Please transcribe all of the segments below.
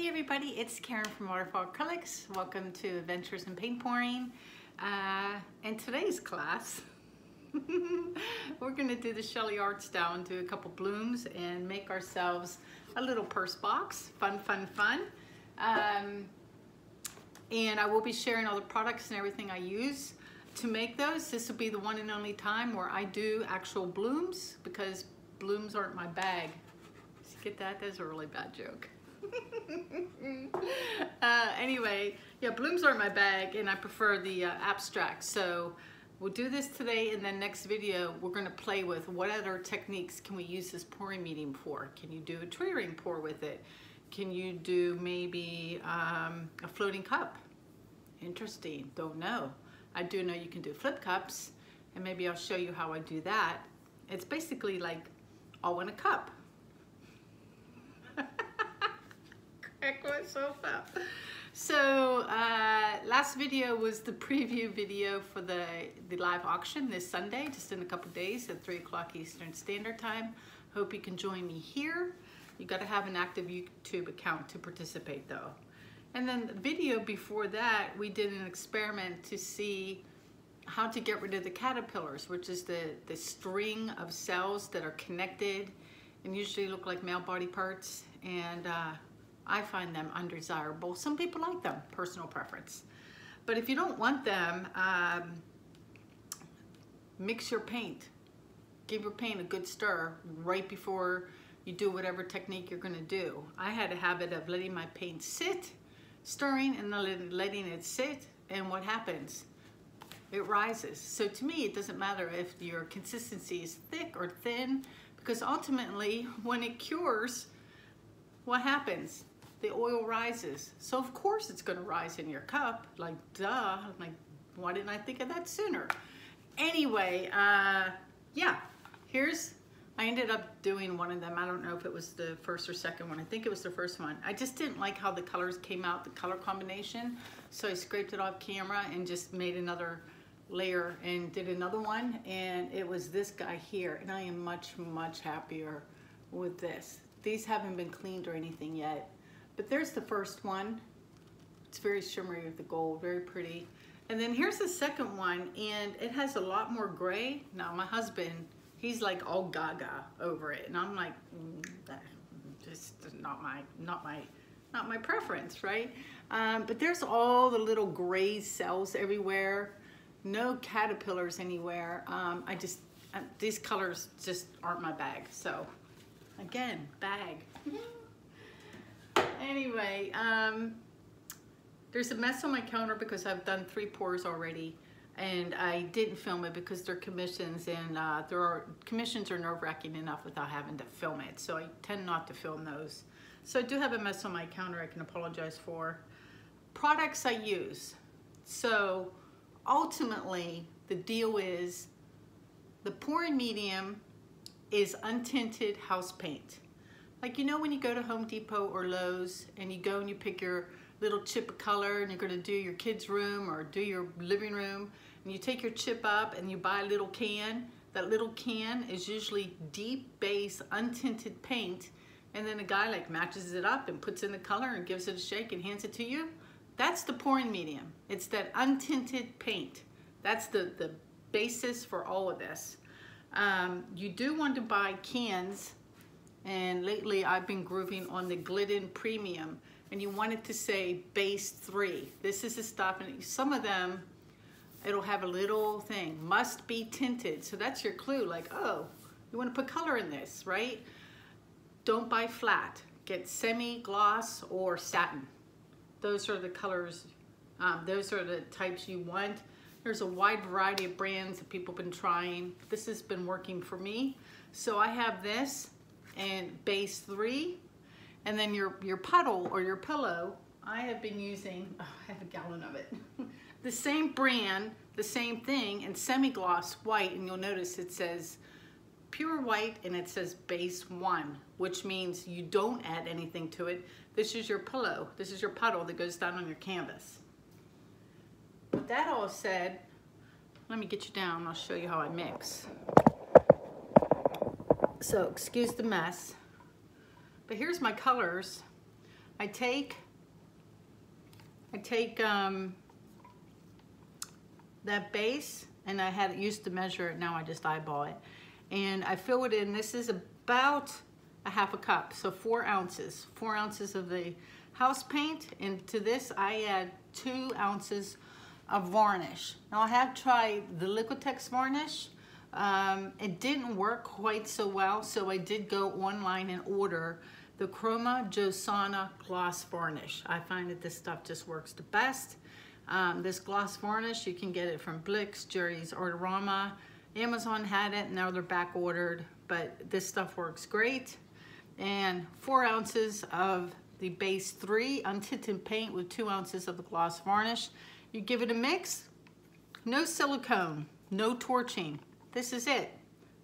Hey everybody, it's Karen from Waterfall Acrylics. Welcome to Adventures in Paint Pouring. Uh, in today's class, we're gonna do the SheleeArt style and do a couple blooms and make ourselves a little purse box. Fun, fun, fun. Um, and I will be sharing all the products and everything I use to make those. This will be the one and only time where I do actual blooms because blooms aren't my bag. Get that? That's a really bad joke. uh, anyway, yeah, blooms aren't my bag and I prefer the uh, abstract. So we'll do this today and then next video we're gonna play with what other techniques can we use this pouring medium for? Can you do a tree ring pour with it? Can you do maybe um, a floating cup? Interesting, don't know. I do know you can do flip cups and maybe I'll show you how I do that. It's basically like all in a cup. Myself up. So uh, last video was the preview video for the, the live auction this Sunday, just in a couple days at 3 o'clock Eastern Standard Time. Hope you can join me here. You gotta have an active YouTube account to participate though. And then the video before that, we did an experiment to see how to get rid of the caterpillars, which is the, the string of cells that are connected and usually look like male body parts. And uh, I find them undesirable. Some people like them, personal preference. But if you don't want them, um, mix your paint. Give your paint a good stir right before you do whatever technique you're gonna do. I had a habit of letting my paint sit, stirring and then letting it sit, and what happens? It rises. So to me, it doesn't matter if your consistency is thick or thin, because ultimately, when it cures, what happens? The oil rises. So of course it's gonna rise in your cup, like duh, I'm like why didn't I think of that sooner? Anyway, uh, yeah, here's, I ended up doing one of them. I don't know if it was the first or second one. I think it was the first one. I just didn't like how the colors came out, the color combination. So I scraped it off camera and just made another layer and did another one and it was this guy here and I am much much happier with this these haven't been cleaned or anything yet but there's the first one it's very shimmery with the gold very pretty and then here's the second one and it has a lot more gray now my husband he's like all gaga over it and I'm like mm, just not my not my not my preference right um, but there's all the little gray cells everywhere no caterpillars anywhere. Um, I just, uh, these colors just aren't my bag. So again, bag. anyway, um, there's a mess on my counter because I've done three pours already and I didn't film it because they're commissions and uh, there are commissions are nerve-wracking enough without having to film it. So I tend not to film those. So I do have a mess on my counter I can apologize for. Products I use. So ultimately, the deal is the pouring medium is untinted house paint. Like, you know, when you go to Home Depot or Lowe's and you go and you pick your little chip of color and you're gonna do your kid's room or do your living room, and you take your chip up and you buy a little can, that little can is usually deep base untinted paint and then a guy like matches it up and puts in the color and gives it a shake and hands it to you. That's the pouring medium. It's that untinted paint. That's the, the basis for all of this. Um, you do want to buy cans and lately I've been grooving on the Glidden Premium and you want it to say base three. This is the stuff and some of them it'll have a little thing, must be tinted. So that's your clue like, oh, you wanna put color in this, right? Don't buy flat, get semi-gloss or satin those are the colors, um, those are the types you want. There's a wide variety of brands that people have been trying. This has been working for me. So I have this and base three, and then your, your puddle or your pillow, I have been using, oh, I have a gallon of it. the same brand, the same thing, and semi-gloss white, and you'll notice it says pure white and it says base one, which means you don't add anything to it. This is your pillow. This is your puddle that goes down on your canvas. With that all said, let me get you down. I'll show you how I mix. So excuse the mess. But here's my colors. I take, I take um, that base and I had it used to measure it, now I just eyeball it. And I fill it in, this is about a half a cup, so four ounces. Four ounces of the house paint, and to this I add two ounces of varnish. Now I have tried the Liquitex varnish. Um, it didn't work quite so well, so I did go online and order the Chroma Jo Sonja Gloss Varnish. I find that this stuff just works the best. Um, this gloss varnish, you can get it from Blick's, Jerry's Artarama. Amazon had it, and now they're back ordered, but this stuff works great. And four ounces of the base three untinted paint with two ounces of the gloss varnish. You give it a mix, no silicone, no torching. This is it.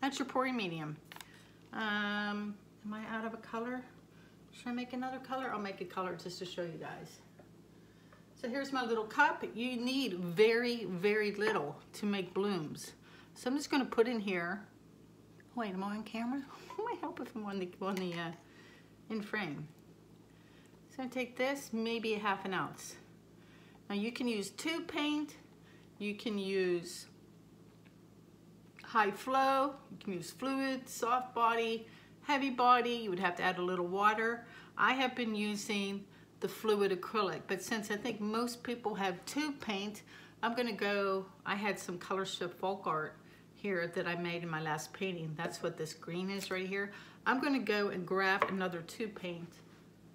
That's your pouring medium. Um, am I out of a color? Should I make another color? I'll make a color just to show you guys. So here's my little cup. You need very, very little to make blooms. So I'm just gonna put in here, wait, am I on camera? might help if I'm on the, on the uh, in frame. So I take this, maybe a half an ounce. Now you can use tube paint, you can use high flow, you can use fluid, soft body, heavy body, you would have to add a little water. I have been using the fluid acrylic, but since I think most people have tube paint, I'm gonna go, I had some color shift folk art here that I made in my last painting. That's what this green is right here. I'm gonna go and grab another tube paint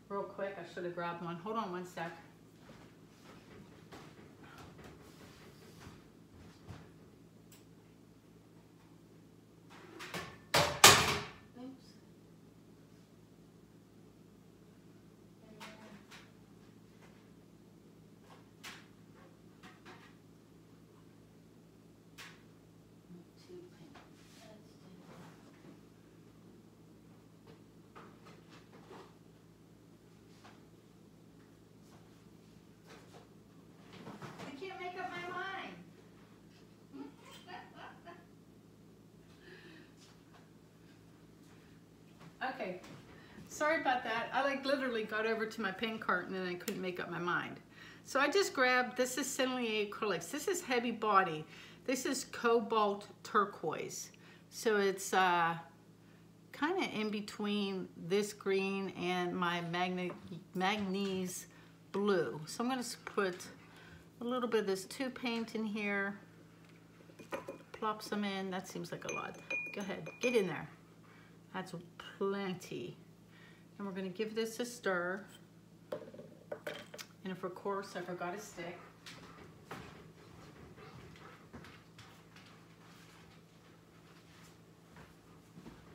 real quick. I should have grabbed one. Hold on one sec. Okay, sorry about that. I like literally got over to my paint carton and I couldn't make up my mind. So I just grabbed, this is Sennelier Acrylics. This is heavy body. This is cobalt turquoise. So it's uh, kind of in between this green and my magne manganese blue. So I'm gonna put a little bit of this two paint in here. Plop some in, that seems like a lot. Go ahead, get in there. That's plenty. And we're gonna give this a stir. And of course I forgot a stick,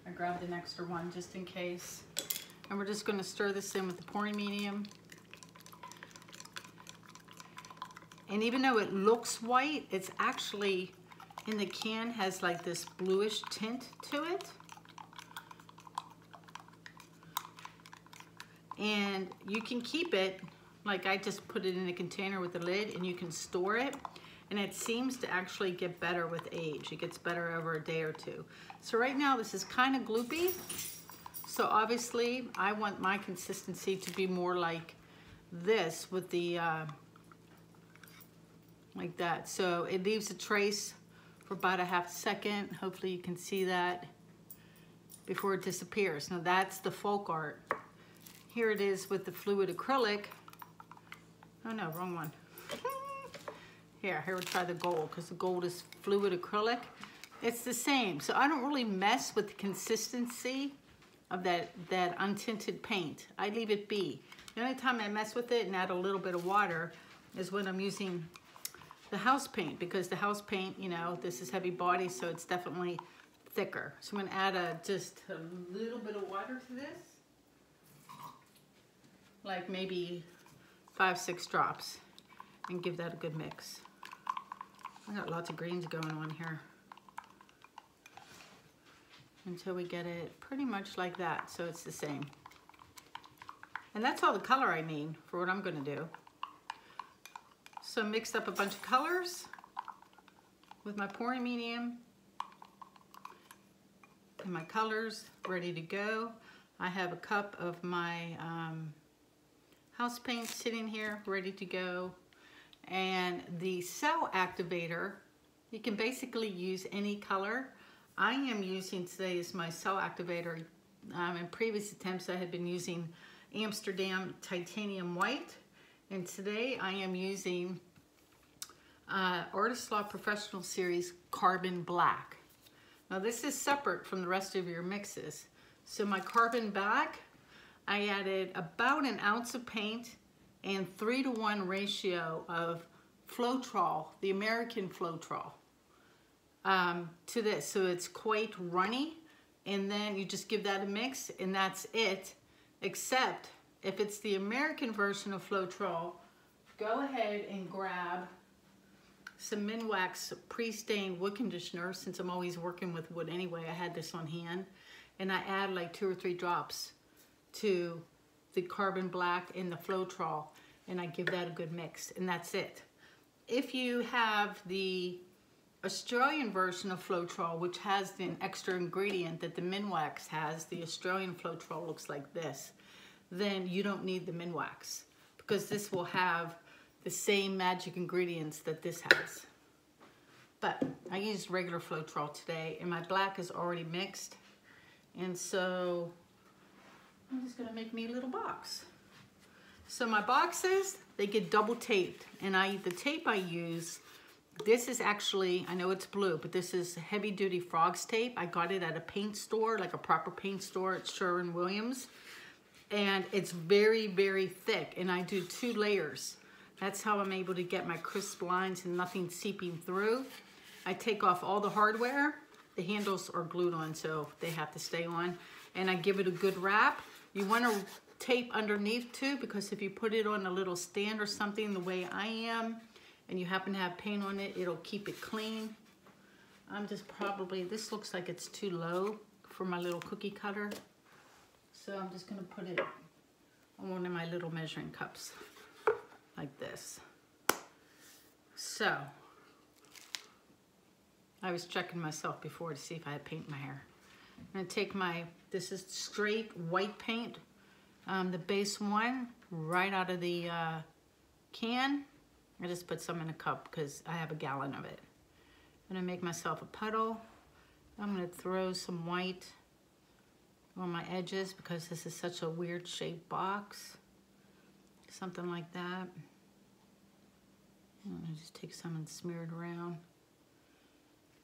I grabbed an extra one just in case. And we're just gonna stir this in with the pouring medium. And even though it looks white, it's actually in the can has like this bluish tint to it. And you can keep it like I just put it in a container with a lid and you can store it and it seems to actually get better with age. It gets better over a day or two. So right now this is kind of gloopy. So obviously I want my consistency to be more like this with the, uh, like that. So it leaves a trace for about a half second. Hopefully you can see that before it disappears. Now that's the folk art. Here it is with the fluid acrylic. Oh no, wrong one. Here, here we'll try the gold because the gold is fluid acrylic. It's the same. So I don't really mess with the consistency of that, that untinted paint. I leave it be. The only time I mess with it and add a little bit of water is when I'm using the house paint because the house paint, you know, this is heavy body, so it's definitely thicker. So I'm gonna add a, just a little bit of water to this like maybe five, six drops and give that a good mix. I got lots of greens going on here until we get it pretty much like that so it's the same. And that's all the color I need for what I'm gonna do. So mixed up a bunch of colors with my pouring medium and my colors ready to go. I have a cup of my um, house paint sitting here ready to go. And the cell activator, you can basically use any color. I am using today as my cell activator. Um, in previous attempts I had been using Amsterdam Titanium White. And today I am using uh, Artist Loft Professional Series Carbon Black. Now this is separate from the rest of your mixes. So my Carbon Black, I added about an ounce of paint and three to one ratio of Floetrol, the American Floetrol, um, to this. So it's quite runny. And then you just give that a mix and that's it. Except if it's the American version of Floetrol, go ahead and grab some Minwax pre-stained wood conditioner since I'm always working with wood anyway. I had this on hand and I add like two or three drops to the carbon black and the Floetrol and I give that a good mix and that's it. If you have the Australian version of Floetrol, which has an extra ingredient that the Minwax has, the Australian Floetrol looks like this, then you don't need the Minwax because this will have the same magic ingredients that this has. But I used regular Floetrol today and my black is already mixed. And so I'm just gonna make me a little box. So my boxes, they get double taped. And I the tape I use, this is actually, I know it's blue, but this is heavy duty frogs tape. I got it at a paint store, like a proper paint store at Sherwin-Williams. And it's very, very thick. And I do two layers. That's how I'm able to get my crisp lines and nothing seeping through. I take off all the hardware. The handles are glued on, so they have to stay on. And I give it a good wrap. You want to tape underneath too, because if you put it on a little stand or something the way I am, and you happen to have paint on it, it'll keep it clean. I'm just probably, this looks like it's too low for my little cookie cutter. So I'm just gonna put it on one of my little measuring cups like this. So, I was checking myself before to see if I had paint in my hair. I'm gonna take my, this is straight white paint, um, the base one, right out of the uh, can. I just put some in a cup because I have a gallon of it. I'm gonna make myself a puddle. I'm gonna throw some white on my edges because this is such a weird shaped box something like that. I'm gonna just take some and smear it around.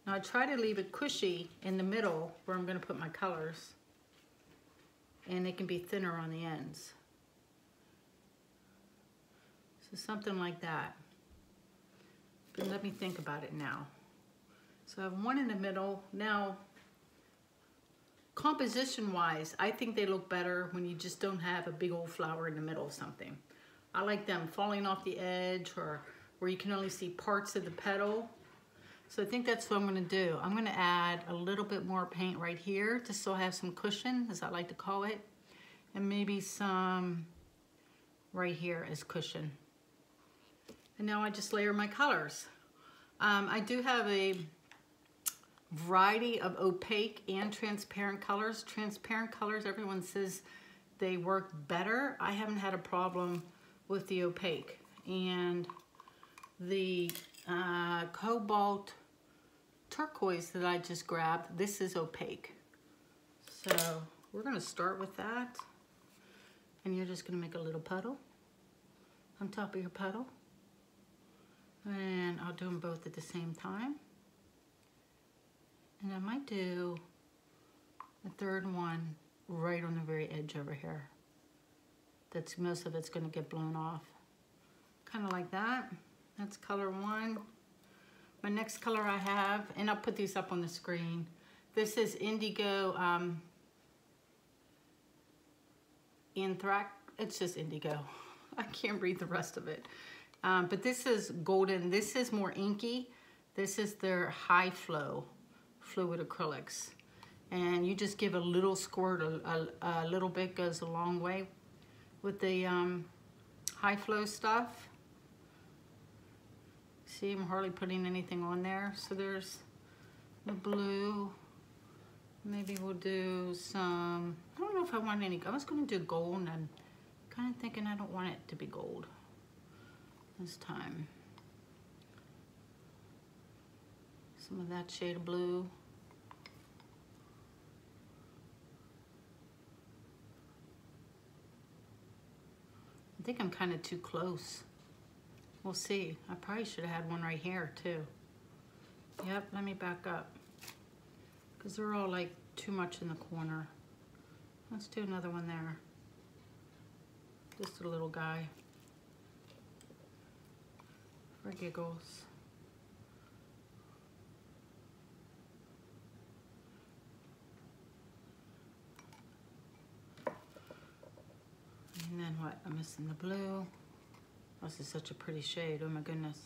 Now I try to leave it cushy in the middle where I'm going to put my colors. And they can be thinner on the ends. So something like that. But let me think about it now. So I have one in the middle. Now, composition wise, I think they look better when you just don't have a big old flower in the middle of something. I like them falling off the edge or where you can only see parts of the petal. So I think that's what I'm gonna do. I'm gonna add a little bit more paint right here so I have some cushion, as I like to call it, and maybe some right here as cushion. And now I just layer my colors. Um, I do have a variety of opaque and transparent colors. Transparent colors, everyone says they work better. I haven't had a problem with the opaque. And the uh, cobalt turquoise that I just grabbed, this is opaque. So we're gonna start with that. And you're just gonna make a little puddle on top of your puddle. And I'll do them both at the same time. And I might do a third one right on the very edge over here that's most of it's to get blown off. Kind of like that. That's color one. My next color I have, and I'll put these up on the screen. This is Indigo um, Anthrax. It's just Indigo. I can't read the rest of it. Um, but this is golden. This is more inky. This is their high flow fluid acrylics. And you just give a little squirt, a, a, a little bit goes a long way with the um, high flow stuff. See, I'm hardly putting anything on there. So there's the blue. Maybe we'll do some, I don't know if I want any, I was gonna do gold and Kind of thinking I don't want it to be gold this time. Some of that shade of blue. I think I'm kind of too close. We'll see. I probably should have had one right here too. Yep, let me back up. Because they're all like too much in the corner. Let's do another one there. Just a little guy. For giggles. And then what? I'm missing the blue. This is such a pretty shade. Oh my goodness.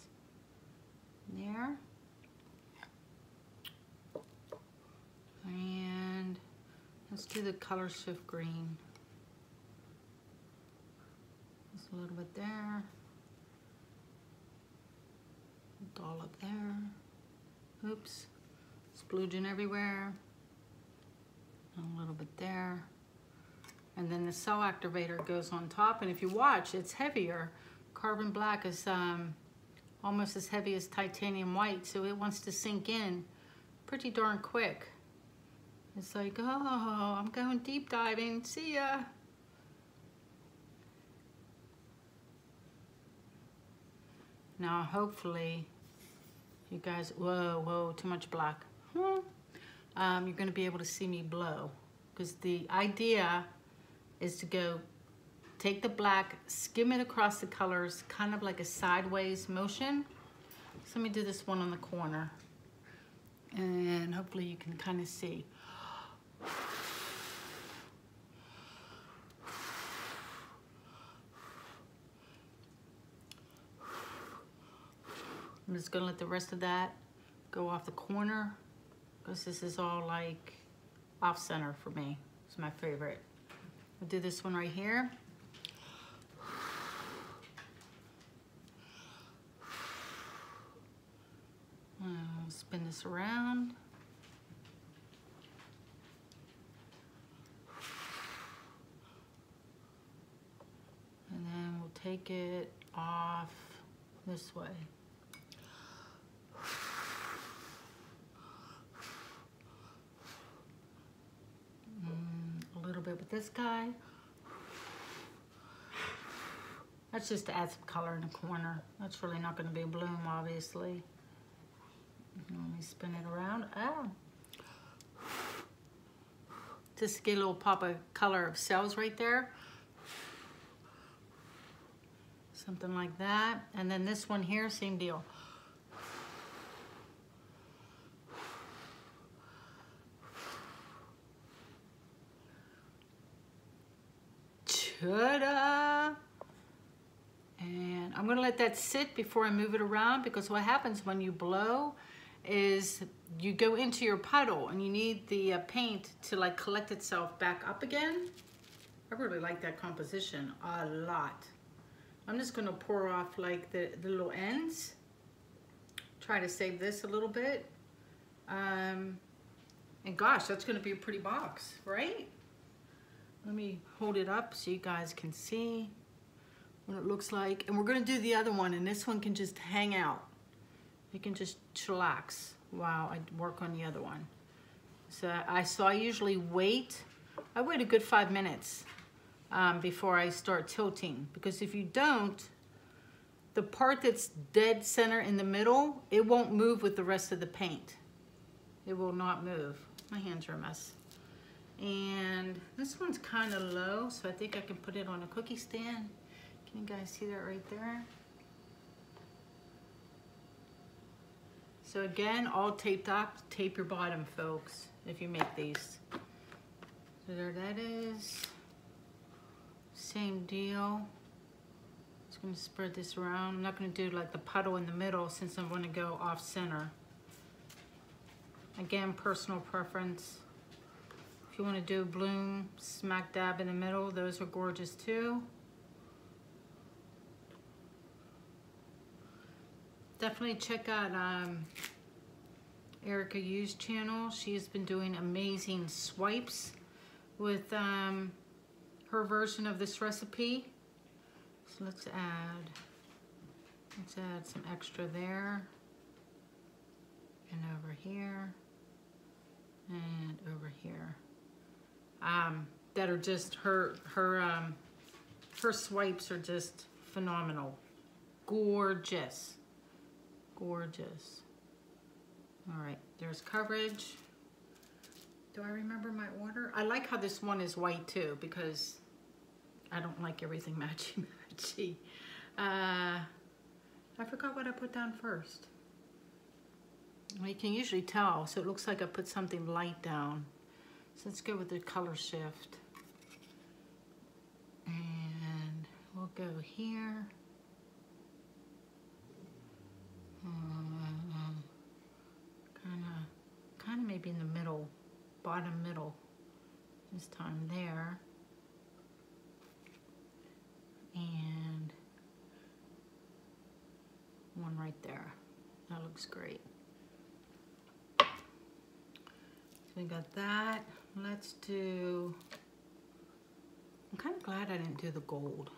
There. And let's do the color shift green. Just a little bit there. All up there. Oops. Splooging everywhere. A little bit there. And then the cell activator goes on top. And if you watch, it's heavier. Carbon black is um, almost as heavy as titanium white. So it wants to sink in pretty darn quick. It's like, oh, I'm going deep diving. See ya. Now, hopefully, you guys, whoa, whoa, too much black. Hmm. Um, you're going to be able to see me blow. Because the idea is to go take the black, skim it across the colors, kind of like a sideways motion. So let me do this one on the corner. And hopefully you can kind of see. I'm just gonna let the rest of that go off the corner because this is all like off center for me. It's my favorite. I'll do this one right here. I'll spin this around. And then we'll take it off this way. Mm, a little bit with this guy. That's just to add some color in the corner. That's really not going to be a bloom, obviously. Let me spin it around. Oh. Just get a little pop of color of cells right there. Something like that. And then this one here, same deal. ta-da! And I'm gonna let that sit before I move it around because what happens when you blow is you go into your puddle and you need the uh, paint to like collect itself back up again. I really like that composition a lot. I'm just gonna pour off like the, the little ends. Try to save this a little bit. Um, and gosh, that's gonna be a pretty box, right? Let me hold it up so you guys can see what it looks like. And we're gonna do the other one and this one can just hang out. You can just chillax while I work on the other one. So I, so I usually wait, I wait a good five minutes um, before I start tilting because if you don't, the part that's dead center in the middle, it won't move with the rest of the paint. It will not move. My hands are a mess. And this one's kind of low, so I think I can put it on a cookie stand. Can you guys see that right there? So again, all taped up, tape your bottom, folks, if you make these. So there that is. Same deal. Just gonna spread this around. I'm not gonna do like the puddle in the middle since I'm gonna go off center. Again, personal preference. If you want to do bloom smack dab in the middle, those are gorgeous too. Definitely check out um, Erica Yu's channel. She has been doing amazing swipes with um, her version of this recipe. So let's add, let's add some extra there and over here and over here. Um, that are just her her um, her swipes are just phenomenal, gorgeous, gorgeous. All right, there's coverage. Do I remember my order? I like how this one is white too because I don't like everything matchy matchy. Uh, I forgot what I put down first. Well, you can usually tell, so it looks like I put something light down. So let's go with the color shift. And we'll go here. Kind of, kind of maybe in the middle, bottom middle. This time there. And one right there. That looks great. So we got that. Let's do, I'm kind of glad I didn't do the gold.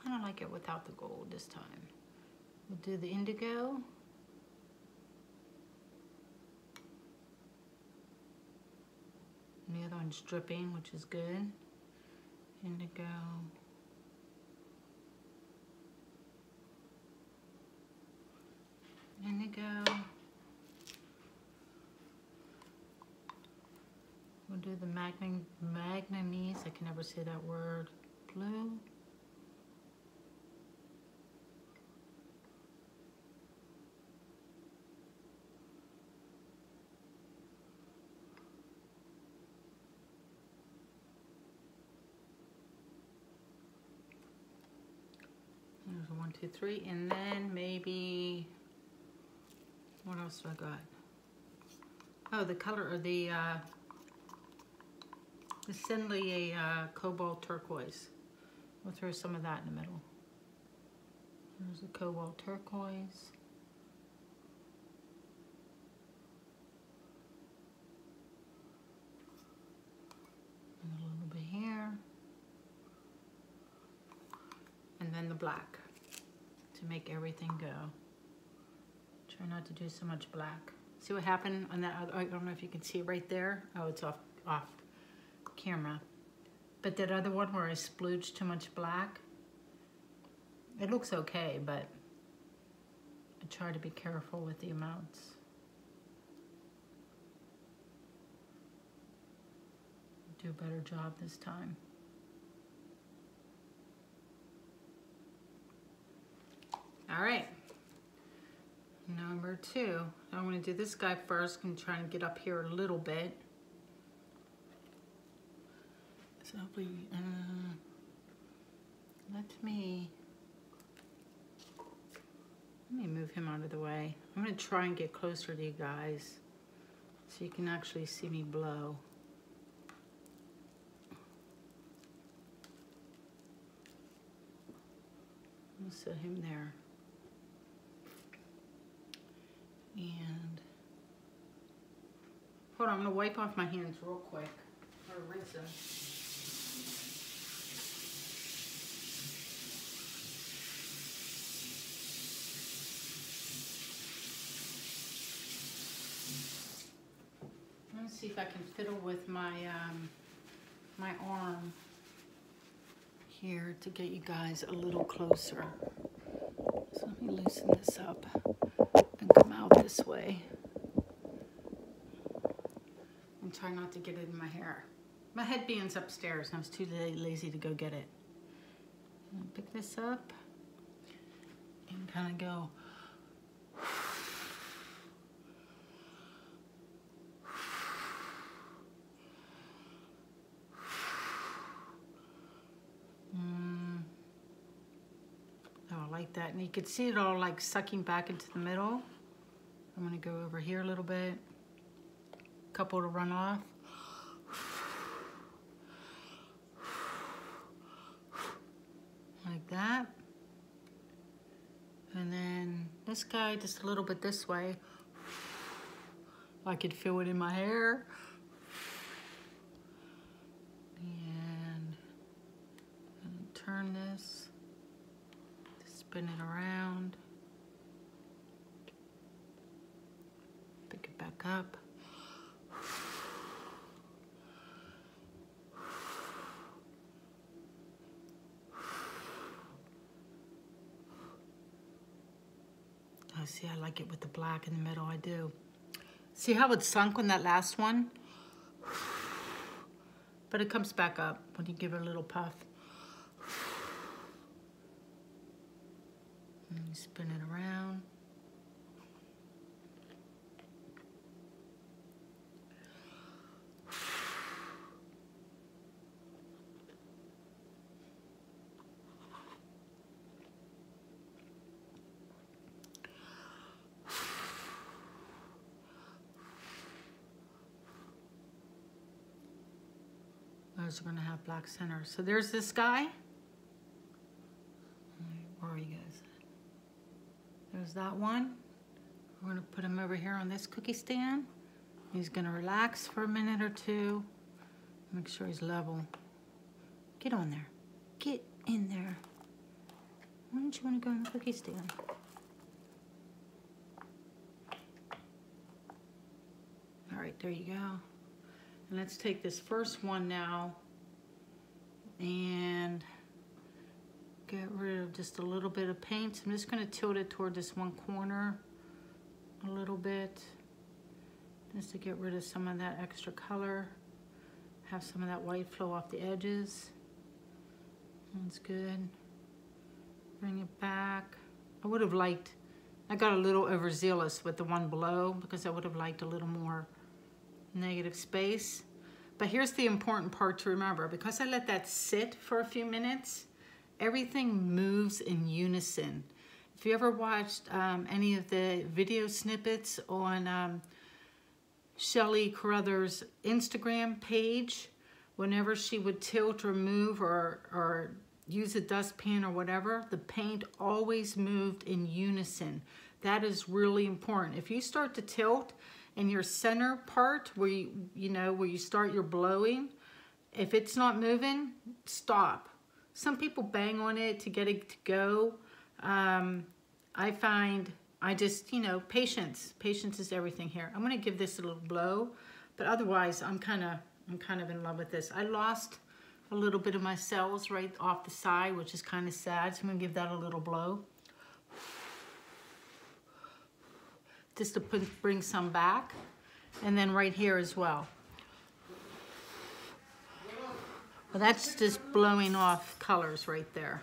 kind of like it without the gold this time. We'll do the indigo. And the other one's dripping, which is good. Indigo. Indigo. We'll do the magnan manganese. I can never say that word. Blue. There's a one, two, three, and then maybe, what else do I got? Oh, the color, of the, uh, the Sennelier uh, Cobalt Turquoise. We'll throw some of that in the middle. There's a Cobalt Turquoise. And a little bit here. And then the black to make everything go. Try not to do so much black. See what happened on that? I don't know if you can see it right there. Oh, it's off, off camera. But that other one where I splooged too much black, it looks okay, but I try to be careful with the amounts. Do a better job this time. All right. Number two. I'm going to do this guy first. I'm trying to get up here a little bit. So hopefully, uh, let me, let me move him out of the way. I'm going to try and get closer to you guys so you can actually see me blow. I'll set him there. And hold on, I'm gonna wipe off my hands real quick or rinse them. Let me see if I can fiddle with my um, my arm here to get you guys a little closer. So let me loosen this up this way. I'm trying not to get it in my hair. My headband's upstairs and I was too lazy to go get it. pick this up and kind of go oh I like that. And you can see it all like sucking back into the middle. I'm gonna go over here a little bit. Couple to run off. Like that. And then this guy just a little bit this way. I could feel it in my hair. And turn this. Spin it around. Pick it up. Oh, see, I like it with the black in the middle, I do. See how it sunk on that last one? But it comes back up when you give it a little puff. And you spin it around. Those are gonna have black center. So there's this guy. Where are you guys? There's that one. We're gonna put him over here on this cookie stand. He's gonna relax for a minute or two. Make sure he's level. Get on there. Get in there. Why don't you wanna go on the cookie stand? All right, there you go. And let's take this first one now and get rid of just a little bit of paint. I'm just gonna tilt it toward this one corner a little bit just to get rid of some of that extra color. Have some of that white flow off the edges. That's good. Bring it back. I would have liked, I got a little overzealous with the one below because I would have liked a little more negative space. But here's the important part to remember. Because I let that sit for a few minutes, everything moves in unison. If you ever watched um, any of the video snippets on um, Shelee Carruthers' Instagram page, whenever she would tilt or move or, or use a dustpan or whatever, the paint always moved in unison. That is really important. If you start to tilt, in your center part where you, you know, where you start your blowing, if it's not moving, stop. Some people bang on it to get it to go. Um, I find I just, you know, patience. Patience is everything here. I'm gonna give this a little blow, but otherwise I'm kind of, I'm kind of in love with this. I lost a little bit of my cells right off the side, which is kind of sad. So I'm gonna give that a little blow. Just to put, bring some back. And then right here as well. Well, that's just blowing off colors right there.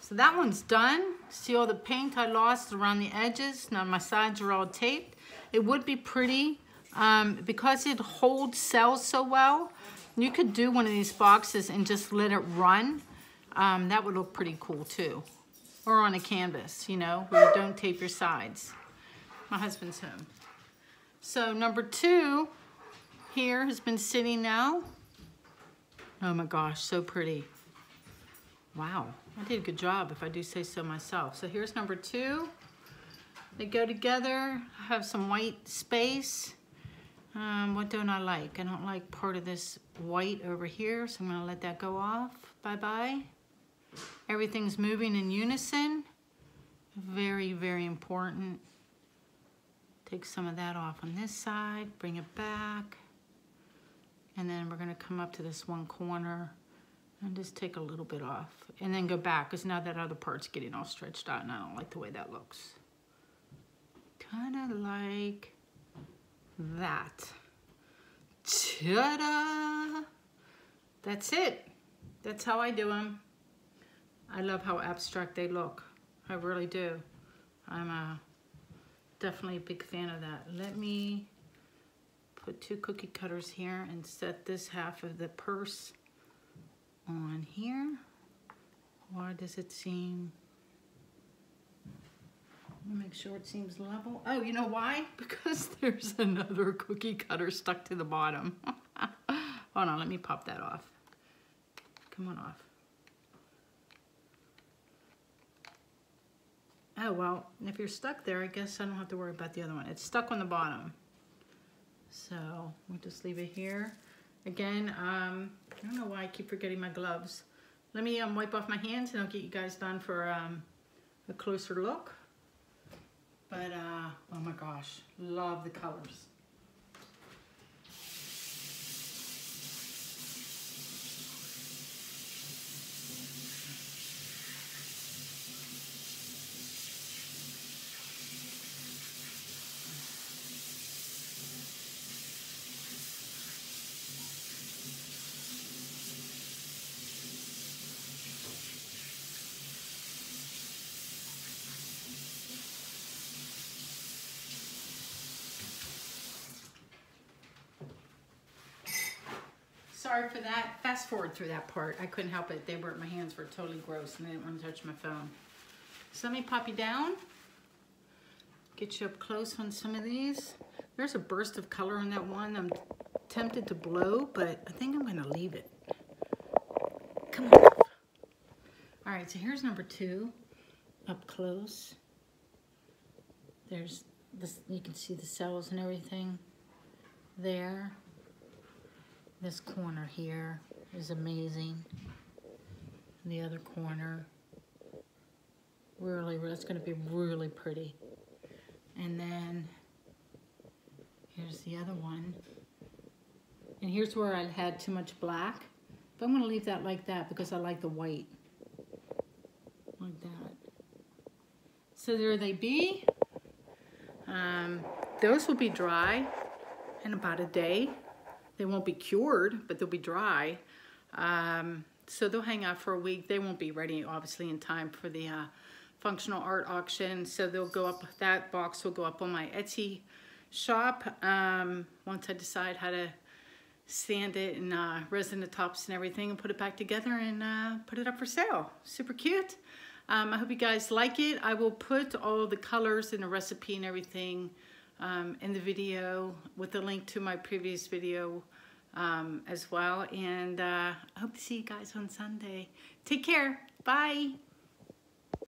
So that one's done. See all the paint I lost around the edges? Now my sides are all taped. It would be pretty um, because it holds cells so well. You could do one of these boxes and just let it run. Um, that would look pretty cool too. Or on a canvas, you know, where you don't tape your sides my husband's home. So number two here has been sitting now. Oh my gosh, so pretty. Wow, I did a good job if I do say so myself. So here's number two. They go together, I have some white space. Um, what don't I like? I don't like part of this white over here, so I'm gonna let that go off. Bye-bye. Everything's moving in unison. Very, very important. Take some of that off on this side, bring it back. And then we're gonna come up to this one corner and just take a little bit off. And then go back, because now that other part's getting all stretched out and I don't like the way that looks. Kinda like that. Ta-da! That's it. That's how I do them. I love how abstract they look. I really do. I'm a definitely a big fan of that. Let me put two cookie cutters here and set this half of the purse on here. Why does it seem, make sure it seems level. Oh, you know why? Because there's another cookie cutter stuck to the bottom. Hold on, let me pop that off. Come on off. Oh, well, if you're stuck there, I guess I don't have to worry about the other one. It's stuck on the bottom. So we'll just leave it here. Again, um, I don't know why I keep forgetting my gloves. let me um, wipe off my hands and I'll get you guys done for um, a closer look. But, uh, oh my gosh, love the colors. Sorry for that. Fast forward through that part. I couldn't help it. They were, my hands were totally gross and I didn't want to touch my phone. So let me pop you down. Get you up close on some of these. There's a burst of color on that one. I'm tempted to blow, but I think I'm going to leave it. Come on. All right, so here's number two, up close. There's this, you can see the cells and everything there. This corner here is amazing. the other corner, really, that's gonna be really pretty. And then here's the other one. And here's where I had too much black. But I'm gonna leave that like that because I like the white. Like that. So there they be. Um, those will be dry in about a day. They won't be cured, but they'll be dry. Um, so they'll hang out for a week. They won't be ready, obviously, in time for the uh, functional art auction. So they'll go up, that box will go up on my Etsy shop um, once I decide how to sand it and uh, resin the tops and everything and put it back together and uh, put it up for sale. Super cute. Um, I hope you guys like it. I will put all the colors and the recipe and everything um, in the video with a link to my previous video um, as well. And uh, I hope to see you guys on Sunday. Take care. Bye.